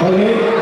Amém.